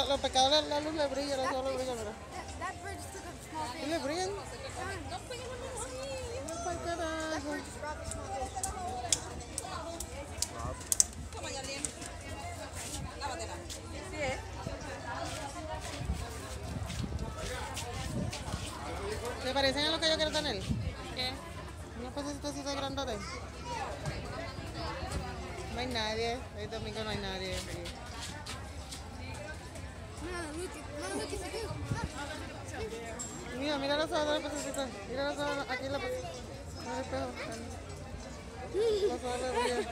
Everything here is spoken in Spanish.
los, los pescadores la luz le brilla, la luz le brilla, mira. That, that bridge took a small ¿Y fish. le brillan? Carajo. Fish. ¿Te parecen a lo que yo quiero tener? ¿Qué? Unos pececitos así de grandotes. No hay nadie. Hoy domingo no hay nadie. aquí. No, look at, no, look at the Mira, mira los ojos de los pececitos. Mira los ojos aquí la en el espejo. Los ojos le brillan.